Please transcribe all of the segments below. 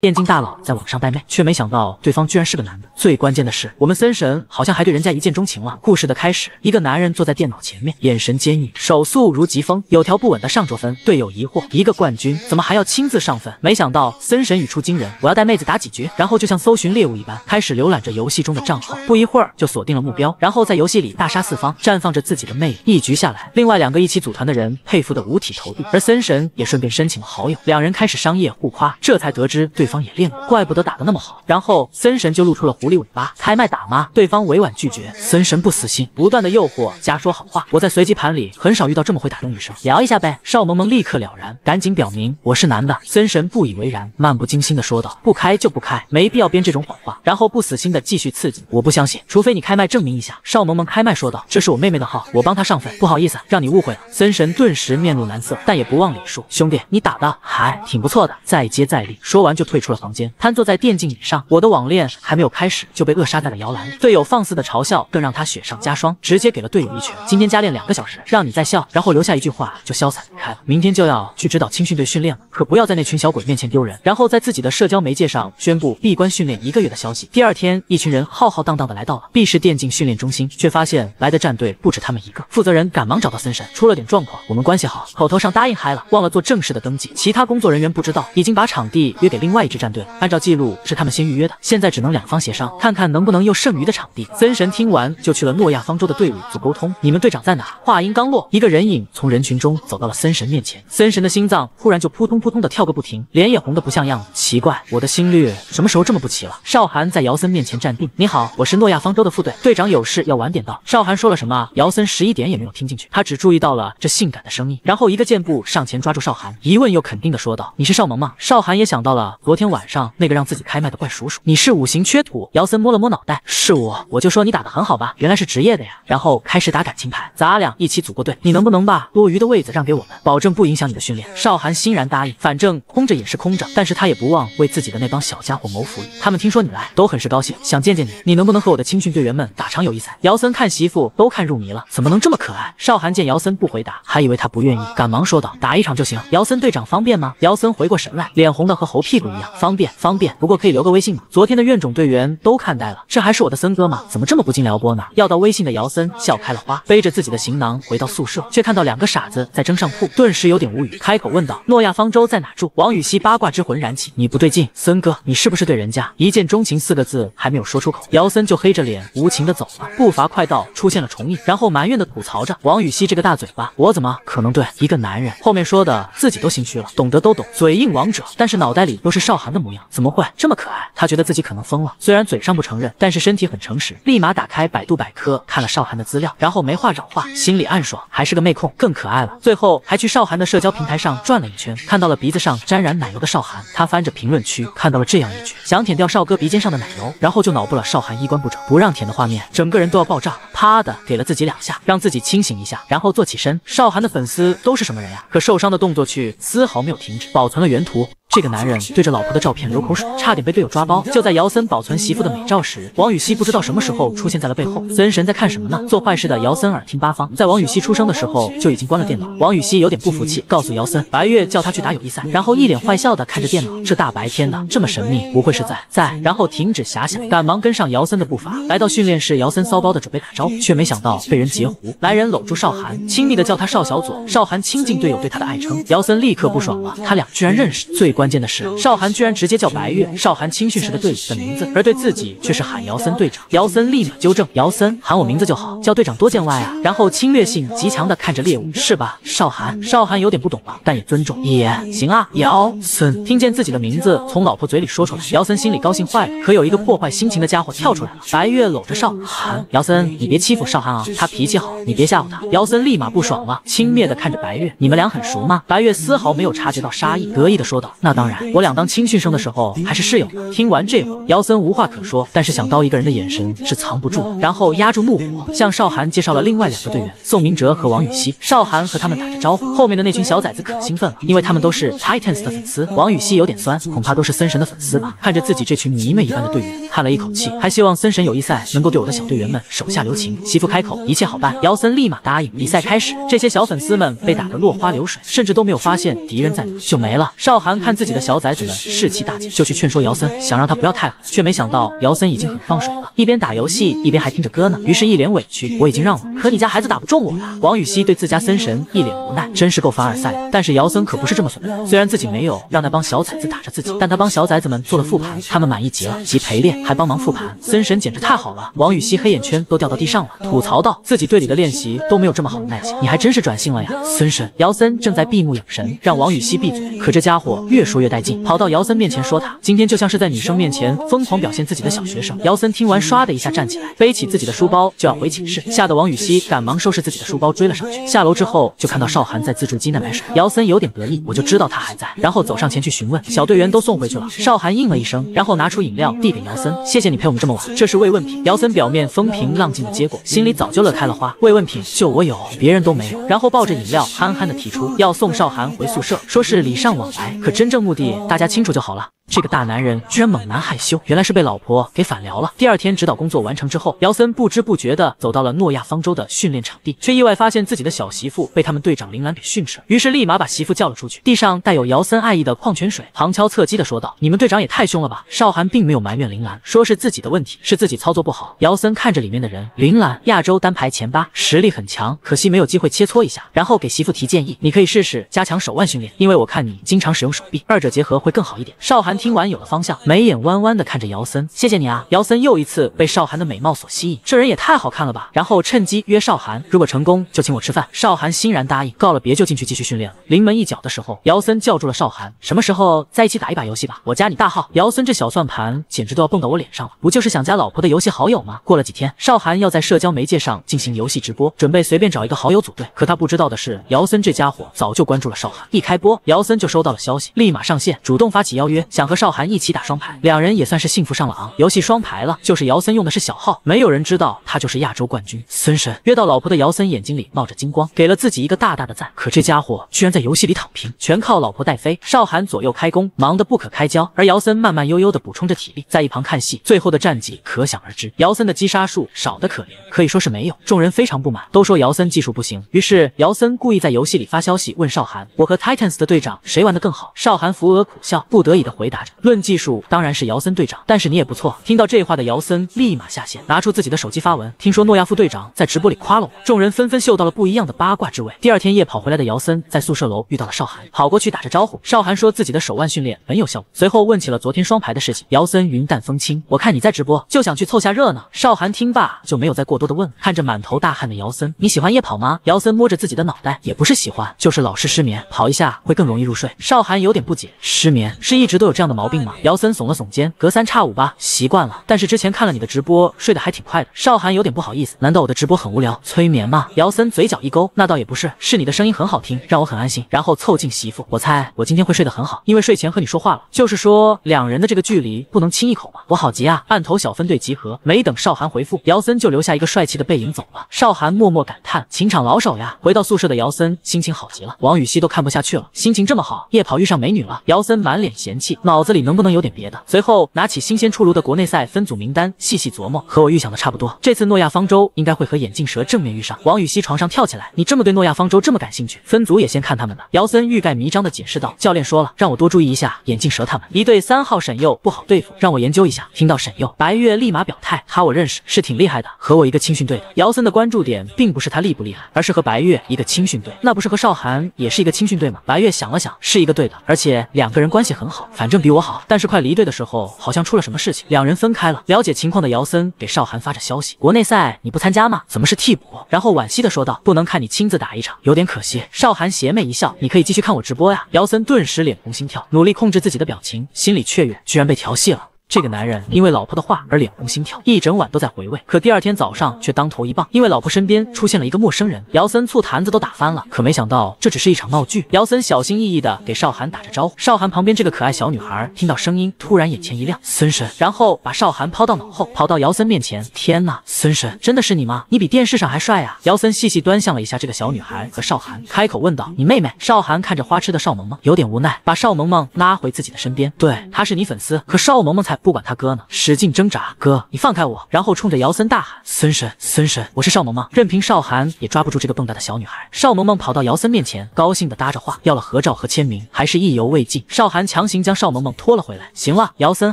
电竞大佬在网上带妹，却没想到对方居然是个男的。最关键的是，我们森神好像还对人家一见钟情了。故事的开始，一个男人坐在电脑前面，眼神坚毅，手速如疾风，有条不紊的上着分。队友疑惑，一个冠军怎么还要亲自上分？没想到森神语出惊人，我要带妹子打几局，然后就像搜寻猎物一般，开始浏览着游戏中的账号。不一会儿就锁定了目标，然后在游戏里大杀四方，绽放着自己的魅力。一局下来，另外两个一起组团的人佩服的五体投地，而森神也顺便申请了好友，两人开始商业互夸，这才得知对方也练过，怪。不得打得那么好，然后森神就露出了狐狸尾巴，开麦打吗？对方委婉拒绝，森神不死心，不断的诱惑加说好话。我在随机盘里很少遇到这么会打的女生，聊一下呗。邵萌萌立刻了然，赶紧表明我是男的。森神不以为然，漫不经心的说道：不开就不开，没必要编这种谎话。然后不死心的继续刺激，我不相信，除非你开麦证明一下。邵萌萌开麦说道：这是我妹妹的号，我帮她上分，不好意思让你误会了。森神顿时面露难色，但也不忘礼数，兄弟你打的还挺不错的，再接再厉。说完就退退出了房间，瘫。坐在电竞椅上，我的网恋还没有开始就被扼杀在了摇篮里。队友放肆的嘲笑，更让他雪上加霜，直接给了队友一拳。今天加练两个小时，让你再笑，然后留下一句话就潇洒离开了。明天就要去指导青训队训练了，可不要在那群小鬼面前丢人。然后在自己的社交媒介上宣布闭关训练一个月的消息。第二天，一群人浩浩荡荡的来到了 B 市电竞训练中心，却发现来的战队不止他们一个。负责人赶忙找到森神，出了点状况，我们关系好，口头上答应嗨了，忘了做正式的登记。其他工作人员不知道，已经把场地约给另外一一支战队。按照记录，是他们先。预约的，现在只能两方协商，看看能不能又剩余的场地。森神听完就去了诺亚方舟的队伍做沟通。你们队长在哪？话音刚落，一个人影从人群中走到了森神面前。森神的心脏突然就扑通扑通的跳个不停，脸也红的不像样子。奇怪，我的心率什么时候这么不齐了？少寒在姚森面前站定。你好，我是诺亚方舟的副队队长，有事要晚点到。少寒说了什么？姚森十一点也没有听进去，他只注意到了这性感的声音，然后一个箭步上前抓住少寒，一问又肯定的说道：“你是少萌吗？”少寒也想到了昨天晚上那个让自己开麦的怪叔叔，你是五行。缺土，姚森摸了摸脑袋，是我，我就说你打得很好吧，原来是职业的呀。然后开始打感情牌，咱俩一起组过队，你能不能把多余的位子让给我们，保证不影响你的训练？少涵欣然答应，反正空着也是空着，但是他也不忘为自己的那帮小家伙谋福利。他们听说你来，都很是高兴，想见见你，你能不能和我的青训队员们打场友谊赛？姚森看媳妇都看入迷了，怎么能这么可爱？少涵见姚森不回答，还以为他不愿意，赶忙说道：打一场就行。姚森队长方便吗？姚森回过神来，脸红的和猴屁股一样，方便方便，不过可以留个微信吗？昨天的院种队员都看。呆了，这还是我的森哥吗？怎么这么不经撩拨呢？要到微信的姚森笑开了花，背着自己的行囊回到宿舍，却看到两个傻子在争上铺，顿时有点无语，开口问道：“诺亚方舟在哪住？”王禹锡八卦之魂燃起，你不对劲，森哥，你是不是对人家一见钟情四个字还没有说出口，姚森就黑着脸无情的走了，步伐快到出现了重影，然后埋怨的吐槽着：“王禹锡这个大嘴巴，我怎么可能对一个男人？”后面说的自己都心虚了，懂得都懂，嘴硬王者，但是脑袋里都是少寒的模样，怎么会这么可爱？他觉得自己可能疯了，虽然嘴上不承认，但是身。体很诚实，立马打开百度百科看了少寒的资料，然后没话找话，心里暗爽，还是个妹控，更可爱了。最后还去少寒的社交平台上转了一圈，看到了鼻子上沾染奶油的少寒，他翻着评论区看到了这样一句：想舔掉少哥鼻尖上的奶油，然后就脑补了少寒衣冠不整，不让舔的画面，整个人都要爆炸了。啪的给了自己两下，让自己清醒一下，然后坐起身。少寒的粉丝都是什么人呀？可受伤的动作却丝毫没有停止，保存了原图。这个男人对着老婆的照片流口水，差点被队友抓包。就在姚森保存媳妇的美照时，王禹锡不知道什么时候出现在了背后。森神在看什么呢？做坏事的姚森耳听八方，在王禹锡出生的时候就已经关了电脑。王禹锡有点不服气，告诉姚森，白月叫他去打友谊赛，然后一脸坏笑的看着电脑。这大白天的这么神秘，不会是在在？然后停止遐想，赶忙跟上姚森的步伐，来到训练室。姚森骚包的准备打招呼，却没想到被人截胡。来人搂住邵涵，亲密的叫他邵小左。邵涵亲近队友对他的爱称，姚森立刻不爽了，他俩居然认识。最关键的是少。寒居然直接叫白月，少寒青训时的队伍的名字，而对自己却是喊姚森队长。姚森立马纠正，姚森喊我名字就好，叫队长多见外啊。然后侵略性极强的看着猎物，是吧？少寒，少寒有点不懂了，但也尊重。也行啊，姚森听见自己的名字从老婆嘴里说出来，姚森心里高兴坏了。可有一个破坏心情的家伙跳出来了。白月搂着少寒，姚森你别欺负少寒啊，他脾气好，你别吓唬他。姚森立马不爽了，轻蔑的看着白月，你们俩很熟吗？白月丝毫没有察觉到杀意，得意的说道，那当然，我俩当。青训生的时候还是室友呢。听完这话，姚森无话可说，但是想刀一个人的眼神是藏不住的。然后压住怒火，向少涵介绍了另外两个队员宋明哲和王雨熙。少涵和他们打着招呼，后面的那群小崽子可兴奋了，因为他们都是 Titans 的粉丝。王雨熙有点酸，恐怕都是森神的粉丝吧。看着自己这群迷妹一般的队员。叹了一口气，还希望森神友谊赛能够对我的小队员们手下留情。媳妇开口，一切好办。姚森立马答应。比赛开始，这些小粉丝们被打得落花流水，甚至都没有发现敌人在哪就没了。少寒看自己的小崽子们士气大减，就去劝说姚森，想让他不要太狠，却没想到姚森已经很放水了，一边打游戏一边还听着歌呢。于是，一脸委屈，我已经让了，可你家孩子打不中我呀。王禹锡对自家森神一脸无奈，真是够凡尔赛的。但是姚森可不是这么损的，虽然自己没有让那帮小崽子打着自己，但他帮小崽子们做了复盘，他们满意极了，即陪练还帮忙复盘，森神简直太好了。王禹锡黑眼圈都掉到地上了，吐槽道：自己队里的练习都没有这么好的耐心，你还真是转性了呀，森神。姚森正在闭目养神，让王禹锡闭嘴，可这家伙越说越带劲，跑到姚森面前说他今天就像是在女生面前疯狂表现自己的小学生。姚森听完，唰的一下站起来，背起自己的书包就要回寝室，吓得王禹锡赶忙收拾自己的书包追了上去。下楼之后就看到少涵在自助机那买水，姚森有点得意，我就知道他还在，然后走上前去询问，小队员都送回去了。少涵应了一声，然后拿出饮料递给姚森，谢谢你陪我们这么晚，这是慰问品。姚森表面风平浪静的接过，心里早就乐开了花。慰问品就我有，别人都没有。然后抱着饮料憨憨的提出要送少寒回宿舍，说是礼尚往来，可真正目的大家清楚就好了。这个大男人居然猛男害羞，原来是被老婆给反聊了。第二天指导工作完成之后，姚森不知不觉的走到了诺亚方舟的训练场地，却意外发现自己的小媳妇被他们队长铃兰给训斥了，于是立马把媳妇叫了出去。地上带有姚森爱意的矿泉水，旁敲侧击的说道：“你们队长也太凶了吧！”少寒并没有埋怨铃兰，说是自己的问题，是自己操作不好。姚森看着里面的人，铃兰亚洲单排前八，实力很强，可惜没有机会切磋一下。然后给媳妇提建议：“你可以试试加强手腕训练，因为我看你经常使用手臂，二者结合会更好一点。”少寒听完有了方向。眉眼弯弯的看着姚森，谢谢你啊！姚森又一次被少寒的美貌所吸引，这人也太好看了吧！然后趁机约少寒，如果成功就请我吃饭。少寒欣然答应，告了别就进去继续训练了。临门一脚的时候，姚森叫住了少寒，什么时候在一起打一把游戏吧？我加你大号。姚森这小算盘简直都要蹦到我脸上了，不就是想加老婆的游戏好友吗？过了几天，少寒要在社交媒介上进行游戏直播，准备随便找一个好友组队。可他不知道的是，姚森这家伙早就关注了少寒，一开播，姚森就收到了消息，立马上线，主动发起邀约，想和少寒一起打双排。两人也算是幸福上了昂，游戏双排了，就是姚森用的是小号，没有人知道他就是亚洲冠军森神。约到老婆的姚森眼睛里冒着金光，给了自己一个大大的赞。可这家伙居然在游戏里躺平，全靠老婆带飞。少寒左右开弓，忙得不可开交，而姚森慢慢悠悠的补充着体力，在一旁看戏。最后的战绩可想而知，姚森的击杀数少得可怜，可以说是没有。众人非常不满，都说姚森技术不行。于是姚森故意在游戏里发消息问少寒：“我和 Titans 的队长谁玩的更好？”少寒扶额苦笑，不得已的回答着：“论技术，当然是姚森队长，但是你也不错。”听到这话的姚森立马下线，拿出自己的手机发文：“听说诺亚副队长在直播里夸了我。”众人纷纷嗅到了不一样的八卦之味。第二天夜跑回来的姚森在宿舍楼遇到了少寒，跑过去打着招呼。少寒说自己的手腕训练很有效果，随后问起了昨天双排的事情。姚森云淡风轻：“我看你在直播，就想去凑下热闹。”少寒听罢就没有再过多的问。看着满头大汗的姚森：“你喜欢夜跑吗？”姚森摸着自己的脑袋，也不是喜欢，就是老是失眠，跑一下会更容易入睡。少寒有点不解：“失眠是一直都有这样的毛病吗？”姚森耸了耸肩：“隔三差五吧，习惯了。但是之前看了你的直播，睡得还挺快的。”少寒有点不好意思：“难道我的直播很无聊，催眠吗？”姚森嘴角一勾：“那倒也不是，是你的声音很好听，让我很安心。”然后凑近媳妇：“我猜我今天会睡得很好，因为睡前和你说话了。就是说两人的这个距离不能亲一口吗？我好急啊！”案头小分队集合，没等少寒回复，姚森就留下一个帅气的背影走了。少寒默默感叹：“情场老手呀！”回到宿舍的姚森心情好极了，王禹锡都看不下去了，心情这么好，夜跑遇上美女了。姚森满脸嫌弃，脑子里能不能有点别的？随后拿起新鲜出炉的国内赛分组名单，细细琢磨，和我预想的差不多。这次诺亚方舟应该会和眼镜蛇正面遇上。王禹锡床上跳起来：“你这么对诺亚方舟这么感兴趣？分组也先看他们的。”姚森欲盖弥彰的解释道：“教练说了，让我多注意一下眼镜蛇他们。一队三号沈佑不好对付，让我研究一下。”听到沈佑，白月立马表态：“他我认识，是挺厉害的，和我一个青训队的。”姚森的关注点并不是他厉不厉害，而是和白月一个青训队，那不是和少寒也是一个青训队吗？白月想了想，是一个队的，而且两个人关系很好，反正比我好。但是快离队的时候，好像出了什么事情，两人分开了。了解情况的姚森给邵涵发着消息：“国内赛你不参加吗？怎么是替补？”然后惋惜的说道：“不能看你亲自打一场，有点可惜。”邵涵邪魅一笑：“你可以继续看我直播呀。”姚森顿时脸红心跳，努力控制自己的表情，心里雀跃，居然被调戏了。这个男人因为老婆的话而脸红心跳，一整晚都在回味。可第二天早上却当头一棒，因为老婆身边出现了一个陌生人，姚森醋坛子都打翻了。可没想到这只是一场闹剧。姚森小心翼翼的给少寒打着招呼，少寒旁边这个可爱小女孩听到声音，突然眼前一亮，森神，然后把少寒抛到脑后，跑到姚森面前。天呐，森神，真的是你吗？你比电视上还帅啊！姚森细细端详了一下这个小女孩和少寒，开口问道：“你妹妹？”少寒看着花痴的邵萌萌，有点无奈，把邵萌萌拉回自己的身边。对，她是你粉丝，可邵萌萌才不管他哥呢，使劲挣扎。哥，你放开我！然后冲着姚森大喊：“孙神，孙神，我是邵萌萌。”任凭邵寒也抓不住这个蹦跶的小女孩。邵萌萌跑到姚森面前，高兴的搭着话，要了合照和签名，还是意犹未尽。邵寒强行将邵萌萌拖了回来。行了，姚森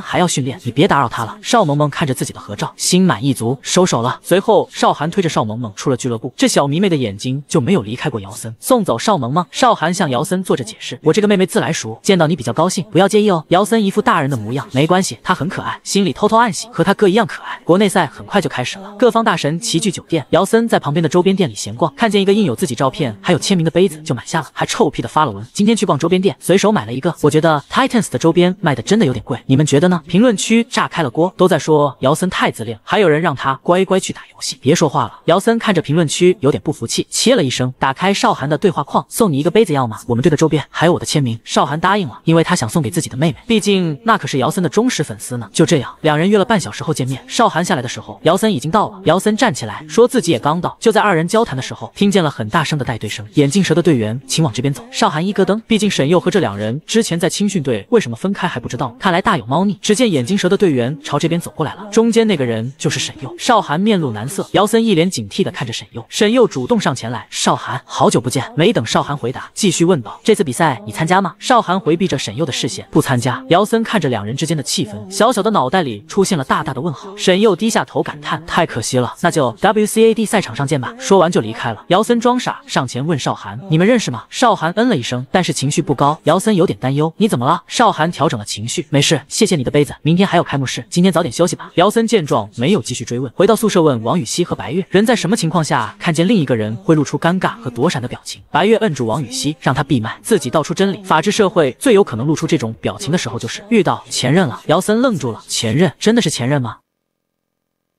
还要训练，你别打扰他了。邵萌萌看着自己的合照，心满意足，收手了。随后，邵寒推着邵萌萌出了俱乐部，这小迷妹的眼睛就没有离开过姚森。送走邵萌萌，邵寒向姚森做着解释：“我这个妹妹自来熟，见到你比较高兴，不要介意哦。”姚森一副大人的模样，没关系，她很可爱，心里偷偷暗喜，和他哥一样可爱。国内赛很快就开始了，各方大神齐聚酒店，姚森在旁边的周边店里闲逛，看见一个印有自己照片还有签名的杯子，就买下了，还臭屁的发了文。今天去逛周边店，随手买了一个。我觉得 Titans 的周边卖的真的有点贵，你们觉得呢？评论区炸开了锅，都在说姚森太自恋，还有人让他乖乖去打游戏，别说话了。姚森看着评论区有点不服气，切了一声，打开少涵的对话框，送你一个杯子要吗？我们队的周边还有我的签名。少涵答应了，因为他想送给自己的妹妹，毕竟那可是姚森的忠实粉丝呢。就这样，两人约了半小时后见面。少涵下来的时候，姚森已经到了。姚森站起来说自己也刚到。就在二人交谈的时候，听见了很大声的带队声，眼镜蛇的队员，请往这边走。少涵一咯噔，毕竟沈佑和这两人之前在青训队为什么分开还不知道，看来大有猫腻。只见眼镜蛇的队员朝这边走过来了，中间那个人就是沈佑。少涵面露难色，姚森一脸警惕的看着沈佑。沈佑主动上前来，少涵，好久不见。没等少涵回答，继续问道：这次比赛你参加吗？少涵回避着沈佑的视线，不参加。姚森看着两人之间的气氛，小小的脑袋里出现了大大的问号。沈佑低下头感叹：太可惜了，那就 WCAD 赛场上见吧。说完就离开了。姚森装傻，上前问少涵：你们认识吗？少涵嗯了一声，但是情绪不高。姚森有点担忧：你怎么了？少涵调整了情绪，没事，谢谢你的杯子，明天还有开幕式，今天早点休息吧。姚森见状没有继续追问，回到宿舍问王雨熙和白月：人在什么情况下看见另一个人会露出尴尬和躲闪的表情？白月摁住王雨熙，让他闭麦，自己道出真理。法治社会最有可能露出这种表情的时候，就是遇到前任了。姚森愣愣住了，前任真的是前任吗？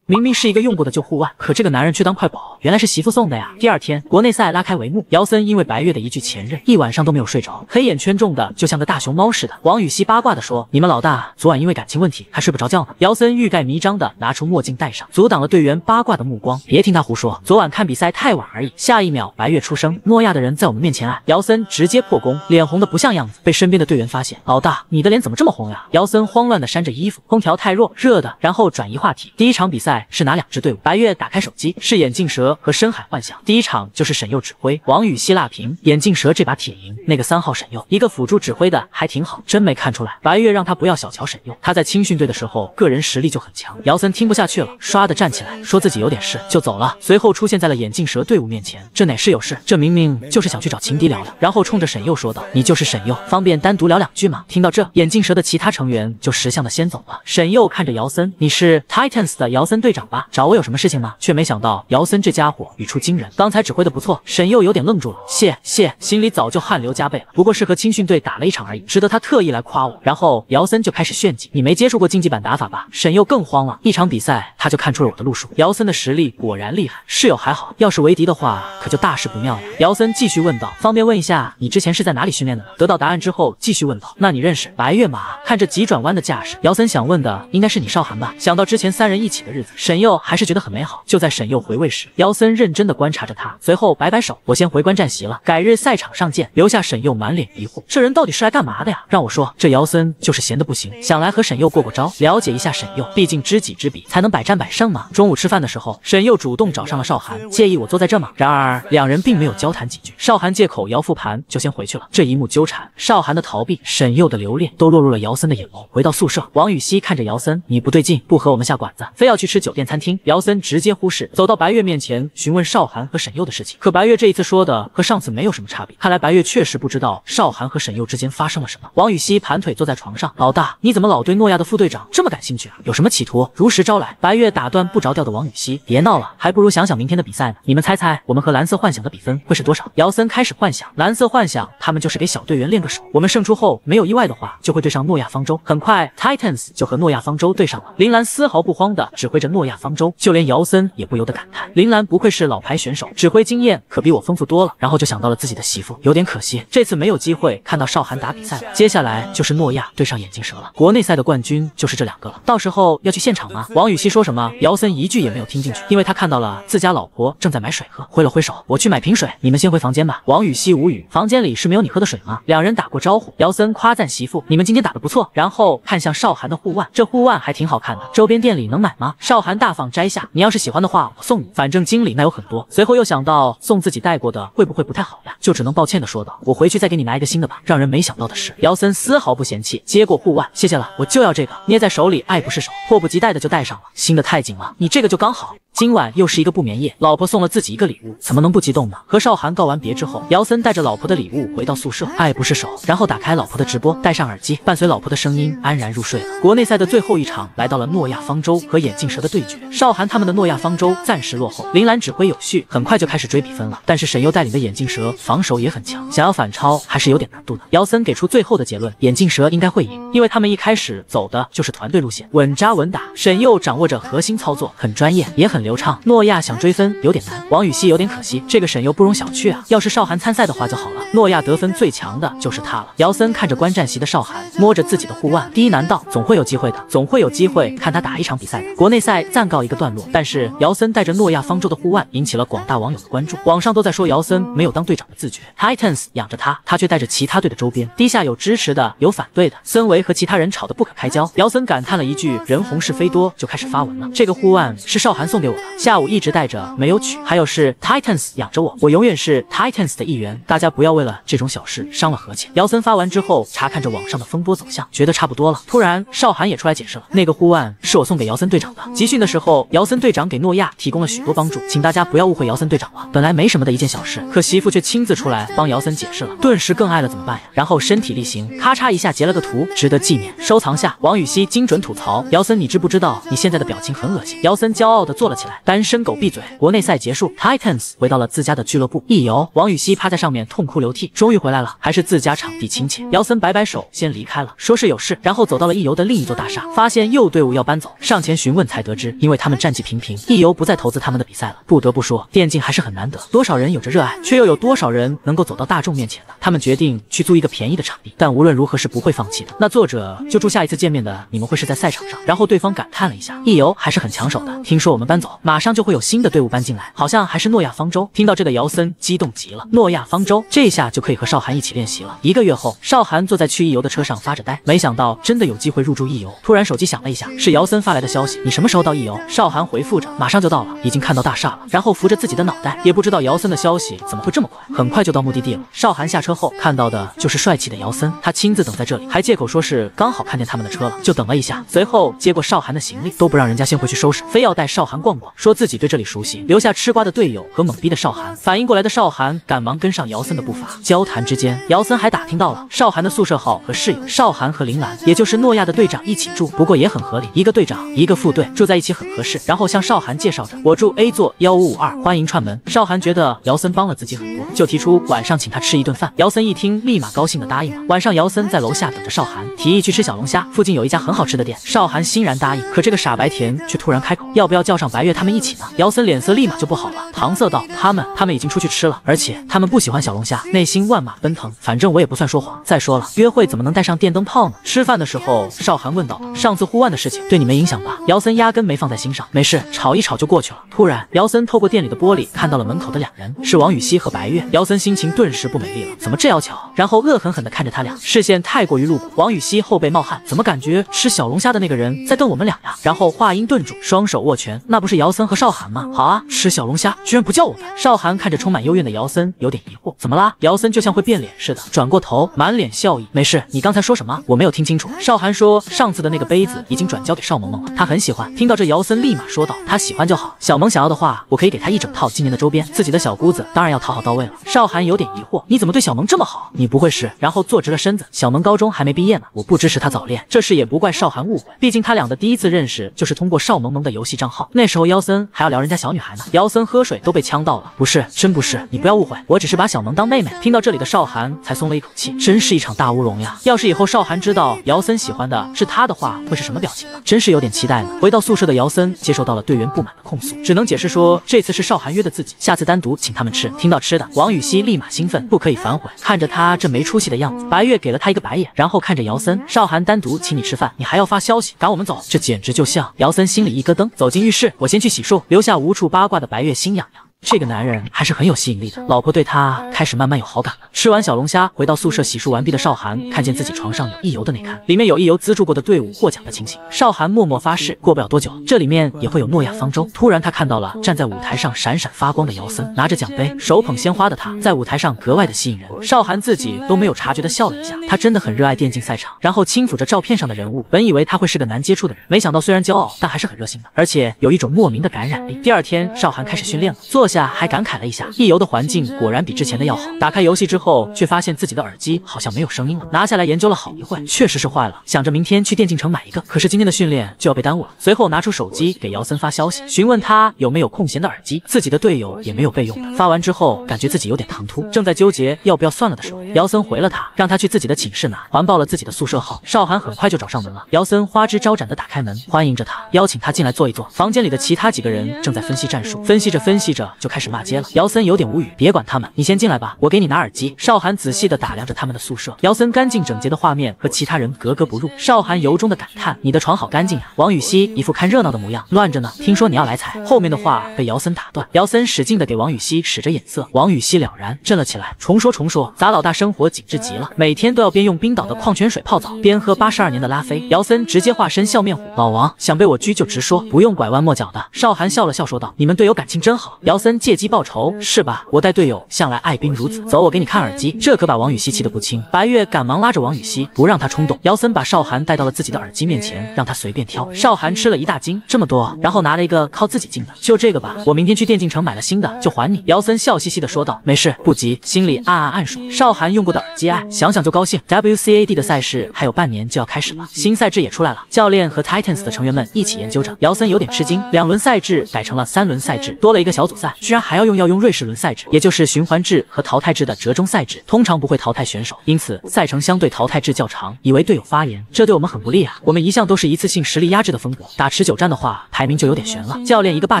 明明是一个用过的旧护腕，可这个男人却当快宝，原来是媳妇送的呀。第二天，国内赛拉开帷幕，姚森因为白月的一句前任，一晚上都没有睡着，黑眼圈重的就像个大熊猫似的。王雨熙八卦的说：“你们老大昨晚因为感情问题还睡不着觉呢。”姚森欲盖弥彰的拿出墨镜戴上，阻挡了队员八卦的目光。别听他胡说，昨晚看比赛太晚而已。下一秒，白月出声：“诺亚的人在我们面前啊！”姚森直接破功，脸红的不像样子，被身边的队员发现：“老大，你的脸怎么这么红呀？”姚森慌乱的扇着衣服，空调太弱，热的。然后转移话题，第一场比赛是哪两支队伍？白月打开手机，是眼镜蛇和深海幻想。第一场就是沈佑指挥，王宇希辣平，眼镜蛇这把铁赢。那个三号沈佑，一个辅助指挥的还挺好，真没看出来。白月让他不要小瞧沈佑，他在青训队的时候个人实力就很强。姚森听不下去了，唰的站起来，说自己有点事就走了，随后出现在了眼镜蛇队伍面前。这哪是有事？这明明就是想去找情敌聊聊。然后冲着沈佑说道：“你就是沈佑，方便单独聊两句吗？”听到这，眼镜蛇的其他成员就识相的先走了。沈佑看着姚森：“你是 Titans 的姚森队长吧？找我有什么事情吗？”却没想到姚森这家伙语出惊人，刚才指挥的不错。沈佑有点愣住了，谢谢，心里早就汗流浃背了。不过是和青训队打了一场而已，值得他特意来夸我。然后姚森就开始炫技：“你没接触过竞技版打法吧？”沈佑更慌了，一场比赛他就看出了我的路数。姚森的实力果然厉害，室友还好，要是为敌的话，可就大事不妙了。姚森继续问道：“方便问一下，你之前是在哪里训练的呢？”得到答案之后，继续问道：“那你认识白月马？”看着急转弯的架势，姚森想问的应该是你少涵吧？想到之前三人一起的日子，沈佑还是觉得很美好。就在沈佑回味时，姚森认真的观察着他，随后摆摆手：“我先回观战席了，改日赛场上见。”留下沈佑满脸疑惑，这人到底是来干嘛的呀？让我说，这姚森就是闲的不行，想来和沈佑过过招，了解一下沈佑，毕竟知己知彼，才能百战百胜嘛。中午吃饭的时候，沈佑主动找上了少涵，介意我坐在这吗？然而两人并没有交谈几句，少涵借口摇复盘就先回去了。这一幕纠缠，少涵的逃避，沈佑的留恋，都落入了姚森的眼眸。回到宿舍，王雨熙看着姚森，你不对劲，不和我们下馆子，非要去吃酒店餐厅。姚森直接忽视，走到白月面前询问少涵和沈佑的事情。可白月这一次说的和上次没有什么差别，看来白月确实不知道少涵和沈佑之间发生了什么。王雨熙盘腿坐在床上，老大，你怎么老对诺亚的副队长这么感兴趣啊？有什么企图？如实招来。白月打断不着调的王雨熙，别闹了，还不如想想明天的比赛呢。你们猜猜，我们和蓝色幻想的比分会是多少？姚森开始幻想，蓝色幻想他们就是给小队员练个手。我们胜出后没有意外的话，就会对上诺亚方舟。很快，Titans 就和诺亚方舟对上了。林兰丝毫不慌的指挥着诺。亚方舟，就连姚森也不由得感叹：林兰不愧是老牌选手，指挥经验可比我丰富多了。然后就想到了自己的媳妇，有点可惜，这次没有机会看到少涵打比赛了。接下来就是诺亚对上眼镜蛇了，国内赛的冠军就是这两个了。到时候要去现场吗？王雨熙说什么？姚森一句也没有听进去，因为他看到了自家老婆正在买水喝，挥了挥手：“我去买瓶水，你们先回房间吧。”王雨熙无语：“房间里是没有你喝的水吗？”两人打过招呼，姚森夸赞媳妇：“你们今天打得不错。”然后看向少涵的护腕，这护腕还挺好看的，周边店里能买吗？赵涵大方摘下：“你要是喜欢的话，我送你，反正经理那有很多。”随后又想到送自己戴过的会不会不太好呀，就只能抱歉的说道：“我回去再给你拿一个新的吧。”让人没想到的是，姚森丝毫不嫌弃，接过护腕：“谢谢了，我就要这个。”捏在手里爱不释手，迫不及待的就戴上了。新的太紧了，你这个就刚好。今晚又是一个不眠夜，老婆送了自己一个礼物，怎么能不激动呢？和少涵告完别之后，姚森带着老婆的礼物回到宿舍，爱不释手，然后打开老婆的直播，戴上耳机，伴随老婆的声音，安然入睡了。国内赛的最后一场来到了诺亚方舟和眼镜蛇的对决，少涵他们的诺亚方舟暂时落后，林兰指挥有序，很快就开始追比分了。但是沈佑带领的眼镜蛇防守也很强，想要反超还是有点难度的。姚森给出最后的结论，眼镜蛇应该会赢，因为他们一开始走的就是团队路线，稳扎稳打。沈佑掌握着核心操作，很专业，也很流畅。诺亚。想追分有点难，王雨希有点可惜，这个沈优不容小觑啊！要是少涵参赛的话就好了。诺亚得分最强的就是他了。姚森看着观战席的少涵，摸着自己的护腕，低难道总会有机会的，总会有机会看他打一场比赛的。国内赛暂告一个段落，但是姚森带着诺亚方舟的护腕引起了广大网友的关注，网上都在说姚森没有当队长的自觉，Titans 养着他，他却带着其他队的周边，低下有支持的，有反对的。孙维和其他人吵得不可开交，姚森感叹了一句：“人红是非多”，就开始发文了。这个护腕是少涵送给我，下午一直带着。没有取，还有是 Titans 养着我，我永远是 Titans 的一员。大家不要为了这种小事伤了和气。姚森发完之后，查看着网上的风波走向，觉得差不多了。突然，少涵也出来解释了，那个护腕是我送给姚森队长的。集训的时候，姚森队长给诺亚提供了许多帮助，请大家不要误会姚森队长了。本来没什么的一件小事，可媳妇却亲自出来帮姚森解释了，顿时更爱了，怎么办呀？然后身体力行，咔嚓一下截了个图，值得纪念，收藏下。王雨熙精准吐槽：姚森，你知不知道你现在的表情很恶心？姚森骄傲的坐了起来，单身狗闭嘴。国内赛结束，Titans 回到了自家的俱乐部。一游，王雨希趴在上面痛哭流涕，终于回来了，还是自家场地亲切。姚森摆摆手，先离开了，说是有事，然后走到了一游的另一座大厦，发现又队伍要搬走，上前询问才得知，因为他们战绩平平，一游不再投资他们的比赛了。不得不说，电竞还是很难得，多少人有着热爱，却又有多少人能够走到大众面前的。他们决定去租一个便宜的场地，但无论如何是不会放弃的。那作者就祝下一次见面的你们会是在赛场上。然后对方感叹了一下，一游还是很抢手的。听说我们搬走，马上就会有新的队伍搬进来。好像还是诺亚方舟。听到这个，姚森激动极了。诺亚方舟，这下就可以和少涵一起练习了。一个月后，少涵坐在去易游的车上发着呆，没想到真的有机会入住易游。突然手机响了一下，是姚森发来的消息：“你什么时候到易游？”少涵回复着：“马上就到了，已经看到大厦了。”然后扶着自己的脑袋，也不知道姚森的消息怎么会这么快，很快就到目的地了。少涵下车后看到的就是帅气的姚森，他亲自等在这里，还借口说是刚好看见他们的车了，就等了一下。随后接过少涵的行李，都不让人家先回去收拾，非要带少涵逛说自己对这里熟悉，留下吃瓜的队友和。懵逼的少涵，反应过来的少涵赶忙跟上姚森的步伐。交谈之间，姚森还打听到了少涵的宿舍号和室友少涵和林兰，也就是诺亚的队长一起住。不过也很合理，一个队长一个副队住在一起很合适。然后向少涵介绍着，我住 A 座幺五五二，欢迎串门。少涵觉得姚森帮了自己很多，就提出晚上请他吃一顿饭。姚森一听，立马高兴的答应了。晚上姚森在楼下等着少涵，提议去吃小龙虾，附近有一家很好吃的店。少涵欣然答应。可这个傻白甜却突然开口，要不要叫上白月他们一起呢？姚森脸色立马就不好了，搪塞道。他们他们已经出去吃了，而且他们不喜欢小龙虾，内心万马奔腾。反正我也不算说谎。再说了，约会怎么能带上电灯泡呢？吃饭的时候，少涵问道：“上次护腕的事情对你没影响吧？”姚森压根没放在心上，没事，吵一吵就过去了。突然，姚森透过店里的玻璃看到了门口的两人，是王雨熙和白月。姚森心情顿时不美丽了，怎么这要巧？然后恶狠狠地看着他俩，视线太过于露骨。王雨熙后背冒汗，怎么感觉吃小龙虾的那个人在瞪我们俩呀？然后话音顿住，双手握拳，那不是姚森和邵涵吗？好啊，吃小龙虾居然不叫我们。少涵看着充满幽怨的姚森，有点疑惑，怎么啦？姚森就像会变脸似的，转过头，满脸笑意。没事，你刚才说什么？我没有听清楚。邵涵说，上次的那个杯子已经转交给邵萌萌了，她很喜欢。听到这，姚森立马说道，她喜欢就好。小萌想要的话，我可以给她一整套今年的周边。自己的小姑子当然要讨好到位了。邵涵有点疑惑，你怎么对小萌这么好？你不会是……然后坐直了身子。小萌高中还没毕业呢，我不支持她早恋。这事也不怪邵涵误会，毕竟他俩的第一次认识就是通过邵萌萌的游戏账号，那时候姚森还要撩人家小女孩呢。姚森喝水都被呛到了，不是，真不是，你不要误会，我只是把小萌当妹妹。听到这里的少涵才松了一口气，真是一场大乌龙呀！要是以后少涵知道姚森喜欢的是他的话，会是什么表情呢？真是有点期待呢。回到宿舍的姚森接受到了队员不满的控诉，只能解释说这次是少涵约的自己，下次单独请他们吃。听到吃的，王雨熙立马兴奋，不可以反悔。看着他这没出息的样子，白月给了他一个白眼，然后看着姚森，少涵单独请你吃饭，你还要发消息赶我们走，这简直就像……姚森心里一咯噔，走进浴室，我先先去洗漱，留下无处八卦的白月心痒痒。这个男人还是很有吸引力的，老婆对他开始慢慢有好感了。吃完小龙虾，回到宿舍洗漱完毕的少涵，看见自己床上有易游的内刊，里面有易游资助过的队伍获奖的情形。少涵默默发誓，过不了多久，这里面也会有诺亚方舟。突然，他看到了站在舞台上闪闪发光的姚森，拿着奖杯，手捧鲜花的他，在舞台上格外的吸引人。少涵自己都没有察觉的笑了一下，他真的很热爱电竞赛场，然后轻抚着照片上的人物。本以为他会是个难接触的人，没想到虽然骄傲，但还是很热心的，而且有一种莫名的感染力。第二天，少涵开始训练了，坐下还感慨了一。下，一游的环境果然比之前的要好。打开游戏之后，却发现自己的耳机好像没有声音了。拿下来研究了好一会，确实是坏了。想着明天去电竞城买一个，可是今天的训练就要被耽误了。随后拿出手机给姚森发消息，询问他有没有空闲的耳机。自己的队友也没有备用的。发完之后，感觉自己有点唐突，正在纠结要不要算了的时候，姚森回了他，让他去自己的寝室拿，环抱了自己的宿舍号。少涵很快就找上门了。姚森花枝招展的打开门，欢迎着他，邀请他进来坐一坐。房间里的其他几个人正在分析战术，分析着分析着就开始骂街了。姚森有点无语。别管他们，你先进来吧，我给你拿耳机。少涵仔细的打量着他们的宿舍，姚森干净整洁的画面和其他人格格不入。少涵由衷的感叹：“你的床好干净呀。”王雨熙一副看热闹的模样：“乱着呢，听说你要来踩。”后面的话被姚森打断。姚森使劲的给王雨熙使着眼色，王雨熙了然，震了起来。重说重说，咱老大生活紧致极了，每天都要边用冰岛的矿泉水泡澡，边喝八十二年的拉菲。姚森直接化身笑面虎，老王想被我拘就直说，不用拐弯抹角的。少涵笑了笑说道：“你们队友感情真好。”姚森借机报仇是吧？我带队友向来爱。兵如子，走，我给你看耳机。这可把王雨熙气得不轻。白月赶忙拉着王雨熙，不让他冲动。姚森把少涵带到了自己的耳机面前，让他随便挑。少涵吃了一大惊，这么多，然后拿了一个靠自己进的，就这个吧。我明天去电竞城买了新的，就还你。姚森笑嘻嘻的说道：“没事，不急。”心里暗暗暗爽。少涵用过的耳机，爱想想就高兴。WCAD 的赛事还有半年就要开始了，新赛制也出来了。教练和 Titans 的成员们一起研究着。姚森有点吃惊，两轮赛制改成了三轮赛制，多了一个小组赛，居然还要用要用瑞士轮赛制，也就是循环制和淘汰制的。折中赛制通常不会淘汰选手，因此赛程相对淘汰制较长。以为队友发言，这对我们很不利啊！我们一向都是一次性实力压制的风格，打持久战的话，排名就有点悬了。教练一个霸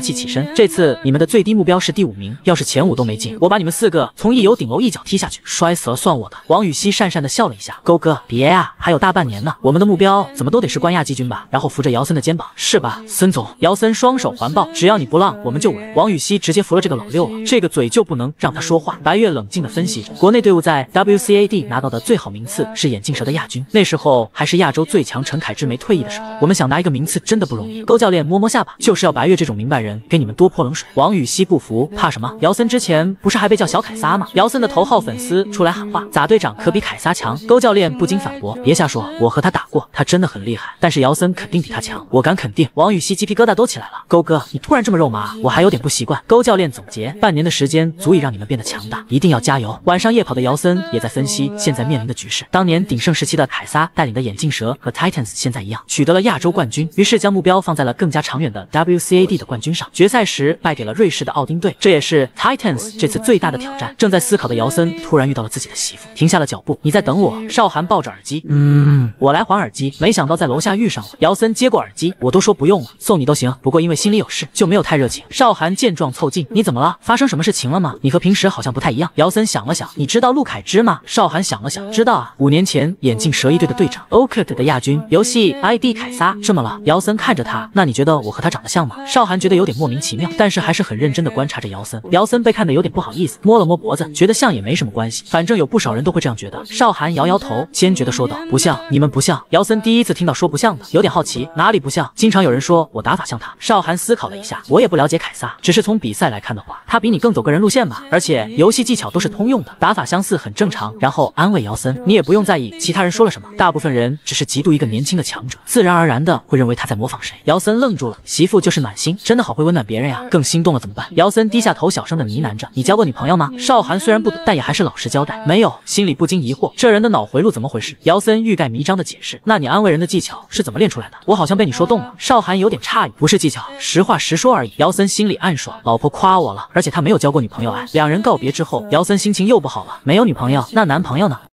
气起身，这次你们的最低目标是第五名，要是前五都没进，我把你们四个从一游顶楼一脚踢下去，摔死了算我的。王雨熙讪讪的笑了一下，勾哥别呀，还有大半年呢，我们的目标怎么都得是冠亚季军吧？然后扶着姚森的肩膀，是吧，森总？姚森双手环抱，只要你不浪，我们就稳。王雨熙直接服了这个老六了，这个嘴就不能让他说话。白月冷静的分析着，国内队伍在。在 WCAD 拿到的最好名次是眼镜蛇的亚军，那时候还是亚洲最强陈凯之没退役的时候。我们想拿一个名次真的不容易。勾教练摸摸下巴，就是要白月这种明白人给你们多泼冷水。王雨熙不服，怕什么？姚森之前不是还被叫小凯撒吗？姚森的头号粉丝出来喊话，咋队长可比凯撒强？勾教练不禁反驳，别瞎说，我和他打过，他真的很厉害，但是姚森肯定比他强，我敢肯定。王雨熙鸡皮疙瘩都起来了。勾哥，你突然这么肉麻，我还有点不习惯。勾教教练总结，半年的时间足以让你们变得强大，一定要加油。晚上夜跑的姚森。也在分析现在面临的局势。当年鼎盛时期的凯撒带领的眼镜蛇和 Titans 现在一样，取得了亚洲冠军，于是将目标放在了更加长远的 WCAD 的冠军上。决赛时败给了瑞士的奥丁队，这也是 Titans 这次最大的挑战。正在思考的姚森突然遇到了自己的媳妇，停下了脚步。你在等我？少涵抱着耳机，嗯，我来还耳机。没想到在楼下遇上了。姚森接过耳机，我都说不用了，送你都行。不过因为心里有事，就没有太热情。少涵见状凑近，你怎么了？发生什么事情了吗？你和平时好像不太一样。姚森想了想，你知道陆凯。之吗？少涵想了想，知道啊，五年前眼镜蛇一队的队长 o k 的亚军，游戏 ID 凯撒。这么了？姚森看着他，那你觉得我和他长得像吗？少涵觉得有点莫名其妙，但是还是很认真的观察着姚森。姚森被看得有点不好意思，摸了摸脖子，觉得像也没什么关系，反正有不少人都会这样觉得。少涵摇摇头，坚决的说道：“不像，你们不像。”姚森第一次听到说不像的，有点好奇，哪里不像？经常有人说我打法像他。少涵思考了一下，我也不了解凯撒，只是从比赛来。来看的话，他比你更走个人路线吧。而且游戏技巧都是通用的，打法相似很正常。然后安慰姚森，你也不用在意其他人说了什么，大部分人只是嫉妒一个年轻的强者，自然而然的会认为他在模仿谁。姚森愣住了，媳妇就是暖心，真的好会温暖别人呀。更心动了怎么办？姚森低下头，小声的呢喃着：“你交过女朋友吗？”少寒虽然不懂，但也还是老实交代：“没有。”心里不禁疑惑，这人的脑回路怎么回事？姚森欲盖弥彰的解释：“那你安慰人的技巧是怎么练出来的？”我好像被你说动了。少寒有点诧异：“不是技巧，实话实说而已。”姚森心里暗爽，老婆夸我了，而且他没有交过女朋友。哎，两人告别之后，姚森心情又不好了。没有女朋友，那男朋友呢？